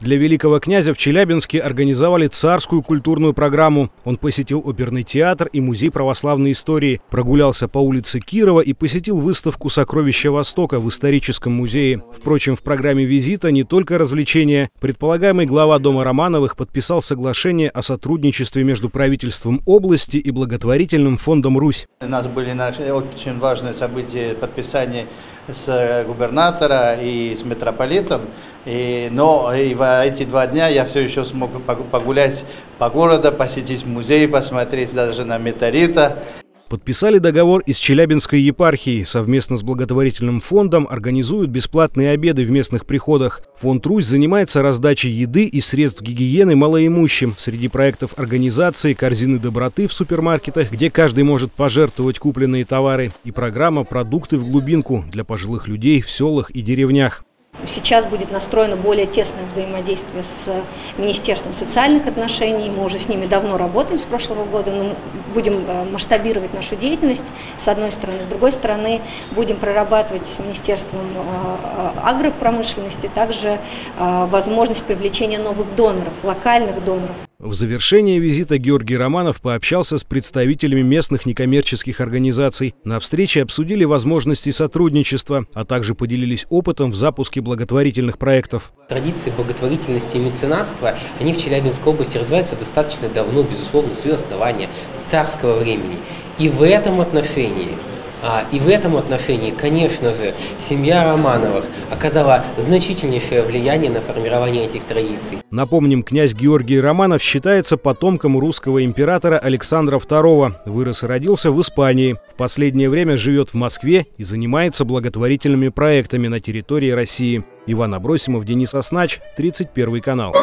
Для великого князя в Челябинске организовали царскую культурную программу. Он посетил оперный театр и музей православной истории, прогулялся по улице Кирова и посетил выставку «Сокровища Востока» в историческом музее. Впрочем, в программе визита не только развлечения. Предполагаемый глава Дома Романовых подписал соглашение о сотрудничестве между правительством области и благотворительным фондом «Русь». У нас были очень важные события подписания с губернатора и с митрополитом. И, но и в эти два дня я все еще смог погулять по городу, посетить музей, посмотреть даже на метеорита. Подписали договор из Челябинской епархии. Совместно с благотворительным фондом организуют бесплатные обеды в местных приходах. Фонд «Русь» занимается раздачей еды и средств гигиены малоимущим. Среди проектов организации «Корзины доброты» в супермаркетах, где каждый может пожертвовать купленные товары, и программа «Продукты в глубинку» для пожилых людей в селах и деревнях. Сейчас будет настроено более тесное взаимодействие с Министерством социальных отношений. Мы уже с ними давно работаем с прошлого года, но будем э, масштабировать нашу деятельность с одной стороны. С другой стороны, будем прорабатывать с Министерством э, э, агропромышленности также возможность привлечения новых доноров, локальных доноров. В завершение визита Георгий Романов пообщался с представителями местных некоммерческих организаций. На встрече обсудили возможности сотрудничества, а также поделились опытом в запуске благотворительных проектов. Традиции благотворительности и меценатства, они в Челябинской области развиваются достаточно давно, безусловно, с ее основания, с царского времени. И в этом отношении и в этом отношении, конечно же, семья Романовых оказала значительнейшее влияние на формирование этих традиций. Напомним, князь Георгий Романов считается потомком русского императора Александра II. Вырос и родился в Испании. В последнее время живет в Москве и занимается благотворительными проектами на территории России. Иван Абросимов, Денис Оснач, 31 канал.